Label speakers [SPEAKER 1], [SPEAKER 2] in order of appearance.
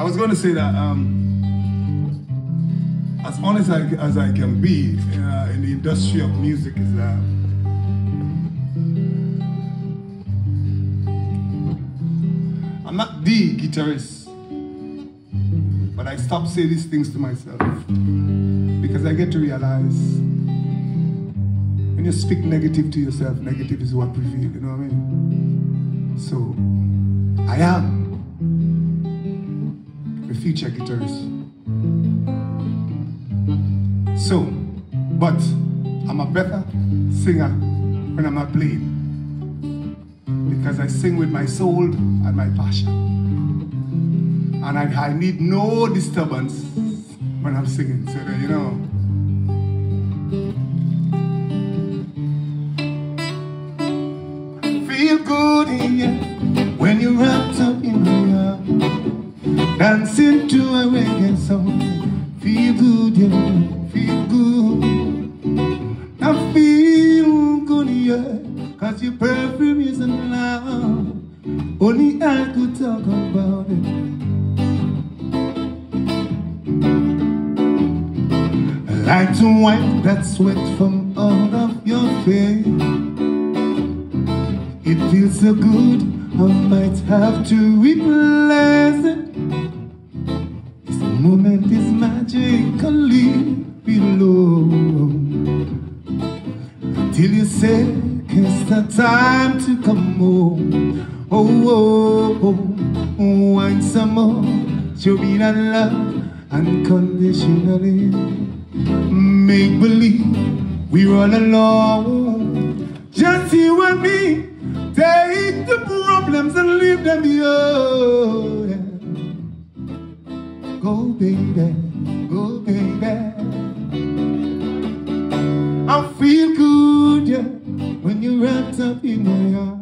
[SPEAKER 1] I was going to say that um, as honest as I, as I can be uh, in the industry of music is that I'm not the guitarist, but I stop saying these things to myself because I get to realize when you speak negative to yourself, negative is what prevails, you know what I mean? So, I am future guitarist. So, but I'm a better singer when I'm not playing. Because I sing with my soul and my passion. And I, I need no disturbance when I'm singing. So that, you know, feel good in you when you're up dancing to a reggae song. Feel good, yeah, feel good. I feel good, yeah, cause your perfume is love. Only I could talk about it. I like to wipe that sweat from all of your face. It feels so good, I might have to replace Till you say it's the time to come home. Oh, oh, oh, oh, wine some more. Show me that love unconditionally. Make believe we're all alone. Just you and me. Take the problems and leave them here. Go, baby, go, baby. sapinaya